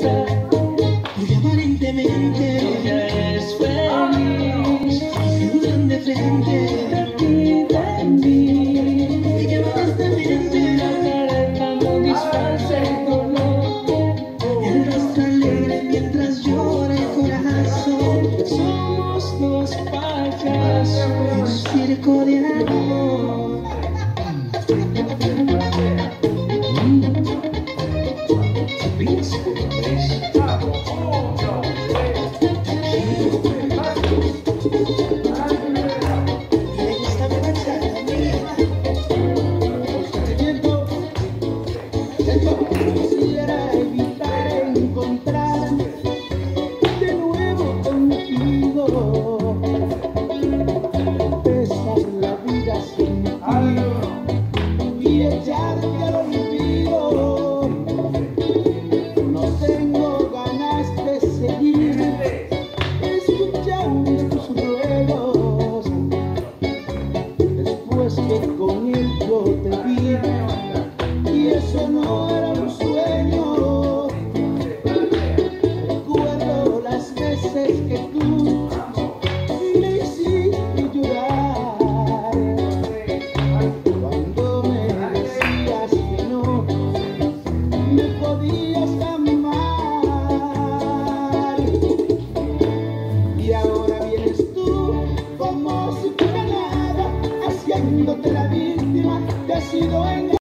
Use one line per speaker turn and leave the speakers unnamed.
Porque aparentemente ella es
feliz.
se burlan de frente. De
ti, de mí.
De que modestamente
Calentando disfraza el dolor.
el rostro alegre mientras llora el corazón.
Somos dos payasos.
Un circo de amor. Mía.
Quisiera evitar encontrar podías caminar. Y ahora vienes tú como si fuera nada haciéndote la víctima. Que ha sido